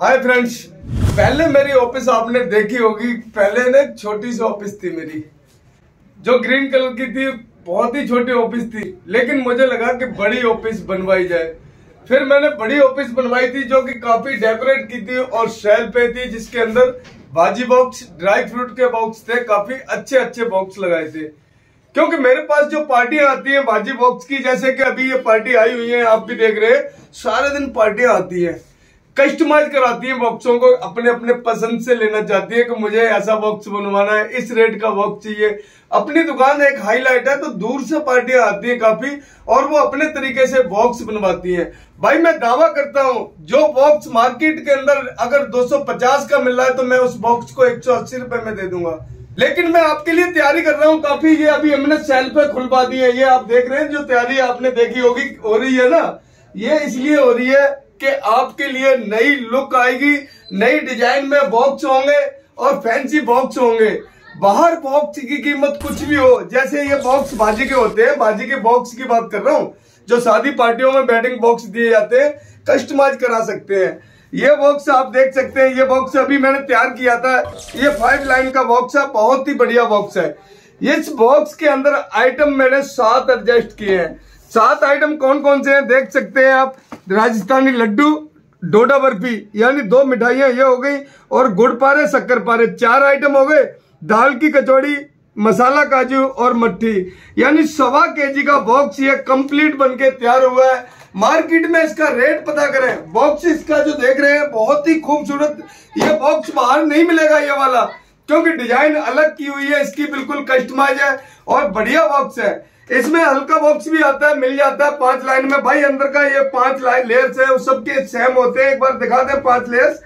Hi friends पहले मेरी office आपने देखी होगी। पहले ना छोटी सी ऑफ़िस थी मेरी, जो ग्रीन कलर की थी। बहुत ही छोटी ऑफ़िस थी, लेकिन मुझे लगा कि बड़ी ऑफ़िस बनवाई जाए। फिर मैंने बड़ी ऑफ़िस बनवाई थी, जो कि काफ़ी डेकोरेट की थी और शेल पे थी, जिसके अंदर भाजी बॉक्स ड्राई फ्रूट के बॉक्स थे। काफ़ी अच्छे अच्छे बॉक्स लगाए थे। क्योंकि मेरे पास जो पार्टियाँ आती हैं भाजी बॉक्स की, जैसे कि अभी ये पार्टी आई हुई है, आप भी देख रहे हैं, सारे दिन पार्टियाँ आती हैं। कस्टमाइज कराती है बॉक्सों को अपने अपने पसंद से लेना चाहती है कि मुझे ऐसा बॉक्स बनवाना है, इस रेट का बॉक्स चाहिए। अपनी दुकान एक हाईलाइट है तो दूर से पार्टियाँ आती हैं काफ़ी, और वो अपने तरीके से बॉक्स बनवाती हैं। भाई, मैं दावा करता हूँ, जो बॉक्स मार्केट के अंदर अगर 250 का मिल रहा है तो मैं उस बॉक्स को एक रुपए में दे दूँगा। लेकिन मैं आपके लिए तैयारी कर रहा हूँ, काफ़ी ये अभी हमने सेल पे खुलवा दी है, ये आप देख रहे हैं, जो तैयारी आपने देखी होगी, हो रही है ना? ये इसलिए हो रही है कि आपके लिए नई लुक आएगी, नई डिज़ाइन में बॉक्स होंगे और फैंसी बॉक्स होंगे। बाहर बॉक्स की कीमत कुछ भी हो, जैसे ये बॉक्स बाजी के होते हैं, बाजी के बॉक्स की बात कर रहा हूँ, जो शादी पार्टियों में बैटिंग बॉक्स दिए जाते हैं कस्टमाइज करा सकते हैं। ये बॉक्स आप देख सकते हैं, ये बॉक्स अभी मैंने तैयार किया था, ये फाइव लाइन का बॉक्स है, बहुत ही बढ़िया बॉक्स है। इस बॉक्स के अंदर आइटम मैंने सात एडजस्ट किए हैं। सात आइटम कौन कौन से हैं, देख सकते हैं आप। राजस्थानी लड्डू, डोडा बर्फ़ी, यानी दो मिठाइयाँ ये हो गई और गुड़ पारे, शक्कर पारे। चार आइटम हो गए। दाल की कचौड़ी, मसाला काजू और मट्ठी। यानी सवा के जी का बॉक्स ये कंप्लीट बन के तैयार हुआ है। मार्केट में इसका रेट पता करें। बॉक्स इसका जो देख रहे हैं, बहुत ही खूबसूरत। ये बॉक्स बाहर नहीं मिलेगा ये वाला। क्योंकि डिज़ाइन अलग की हुई है, इसकी बिल्कुल कस्टमाइज है और बढ़िया बॉक्स है। इसमें हल्का बॉक्स भी आता है, मिल जाता है पाँच लाइन में। भाई, अंदर का ये पाँच लाइन लेयर्स है सबके सेम होते हैं। एक बार दिखा दे पाँच लेयर्स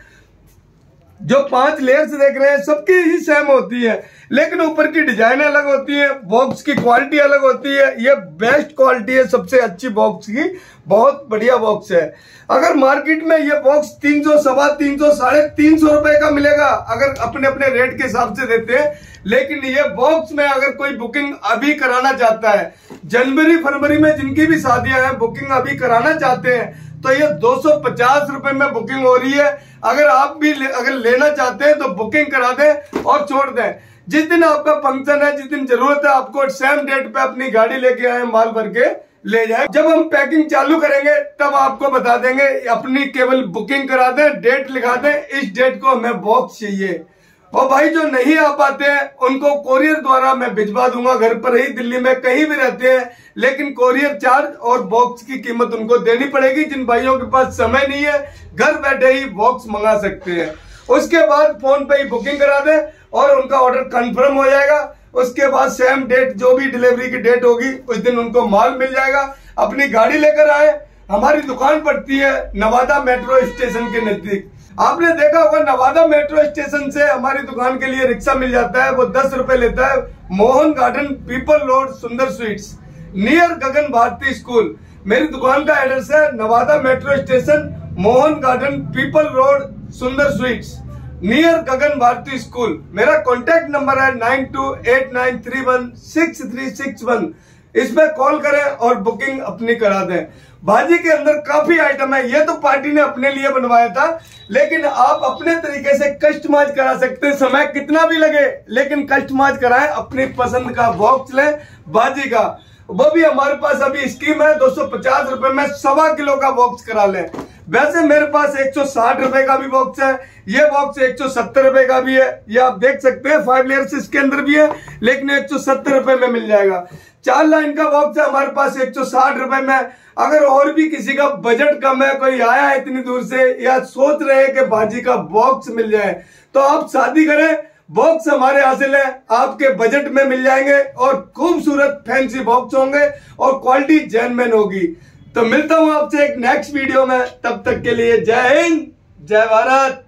जो पाँच लेयर्स देख रहे हैं, सबकी ही सेम होती है। लेकिन ऊपर की डिज़ाइन अलग होती है बॉक्स की क्वालिटी अलग होती है। ये बेस्ट क्वालिटी है, सबसे अच्छी बॉक्स की। बहुत बढ़िया बॉक्स है। अगर मार्केट में ये बॉक्स तीन सौ, सवा तीन सौ, साढ़े तीन सौ रुपए का मिलेगा, अगर अपने अपने रेट के हिसाब से देते हैं लेकिन ये बॉक्स में अगर कोई बुकिंग अभी कराना चाहता है जनवरी फरवरी में जिनकी भी शादियाँ हैं बुकिंग अभी कराना चाहते हैं तो ये दो सौ में बुकिंग हो रही है। अगर आप भी ले, अगर लेना चाहते हैं तो बुकिंग करा दें और छोड़ दें। जिस दिन आपका फ़ंक्शन है जिस दिन ज़रूरत है आपको सेम डेट पे अपनी गाड़ी लेके आए माल भर के ले जाए। जब हम पैकिंग चालू करेंगे तब आपको बता देंगे अपनी केवल बुकिंग करा दें डेट लिखा दें इस डेट को हमें बॉक्स चाहिए। और भाई जो नहीं आ पाते उनको कोरियर द्वारा मैं भिजवा दूँगा। घर पर ही दिल्ली में कहीं भी रहते हैं, लेकिन कोरियर चार्ज और बॉक्स की कीमत उनको देनी पड़ेगी। जिन भाइयों के पास समय नहीं है, घर बैठे ही बॉक्स मंगा सकते हैं। उसके बाद फ़ोन पे ही बुकिंग करा दे और उनका ऑर्डर कंफर्म हो जाएगा। उसके बाद सेम डेट जो भी डिलीवरी की डेट होगी, उस दिन उनको माल मिल जाएगा। अपनी गाड़ी लेकर आए। हमारी दुकान पड़ती है नवादा मेट्रो स्टेशन के नज़दीक। आपने देखा होगा नवादा मेट्रो स्टेशन से हमारी दुकान के लिए रिक्शा मिल जाता है, वो दस रुपए लेता है। Mohan garden, Peepal road, Sundar sweets. Near Gagan Bharati school. मेरी दुकान का एड्रेस है Nawada metro station, Mohan garden, Peepal road, Sundar sweets. Near Gagan Bharati school. मेरा कॉन्टेक्ट नंबर है nine two eight nine three one six three six one. इसमें call करें और booking अपनी करा दें। भाजी के अंदर काफ़ी आइटम है। ये तो पार्टी ने अपने लिए बनवाया था, लेकिन आप अपने तरीके से कस्टमाइज करा सकते हैं। समय कितना भी लगे, लेकिन कस्टमाइज कराएँ, अपनी पसंद का बॉक्स लें बाजी का। वो भी हमारे पास अभी स्कीम है, दो सौ पचास रुपए में सवा किलो का बॉक्स करा लें। वैसे मेरे पास एक सौ साठ रुपए का भी बॉक्स है। ये बॉक्स एक सौ सत्तर रुपए का भी है। ये आप देख सकते हैं फाइव लेयर्स इसके अंदर भी है, लेकिन एक सौ सत्तर रुपए में मिल जाएगा। चार लाइन का बॉक्स है हमारे पास, एक सौ साठ रुपए में। अगर और भी किसी का बजट कम है, कोई आया है इतनी दूर से, या सोच रहे हैं कि बाजी का बॉक्स मिल जाए तो आप शादी करें। बॉक्स हमारे हासिल है, आपके बजट में मिल जाएँगे और खूबसूरत फैंसी बॉक्स होंगे और क्वालिटी जैनमैन होगी। तो मिलता हूँ आपसे एक नेक्स्ट वीडियो में, तब तक के लिए जय हिंद, जय भारत।